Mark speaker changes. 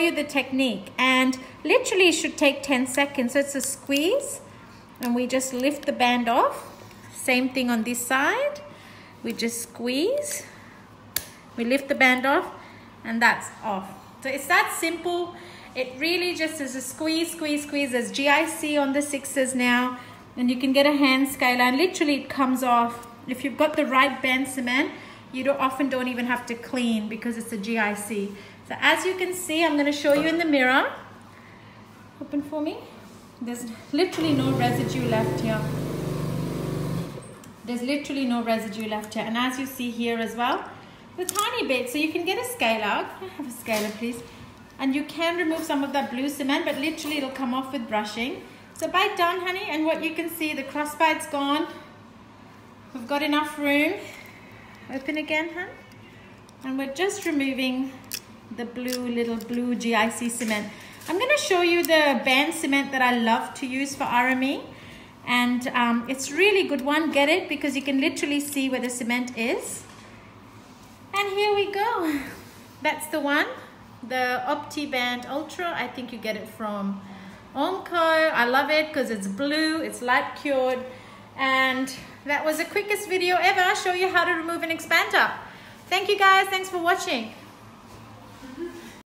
Speaker 1: you the technique and literally it should take 10 seconds. So it's a squeeze and we just lift the band off. Same thing on this side. We just squeeze. We lift the band off and that's off. So it's that simple. It really just is a squeeze, squeeze, squeeze. There's GIC on the sixes now and you can get a hand scaler and literally it comes off. If you've got the right band cement, you don't, often don't even have to clean because it's a GIC. So as you can see, I'm going to show you in the mirror. Open for me. There's literally no residue left here. There's literally no residue left here. And as you see here as well, the tiny bit. So you can get a scaler. I have a scaler, please? And you can remove some of that blue cement, but literally it'll come off with brushing. So bite down, honey, and what you can see, the crossbite's gone. We've got enough room. Open again, huh? And we're just removing the blue, little blue GIC cement. I'm gonna show you the band cement that I love to use for RME. And um, it's really good one, get it, because you can literally see where the cement is. And here we go. That's the one, the OptiBand Ultra. I think you get it from Ormco. I love it because it's blue, it's light cured. And that was the quickest video ever. Show you how to remove an expander. Thank you guys, thanks for watching.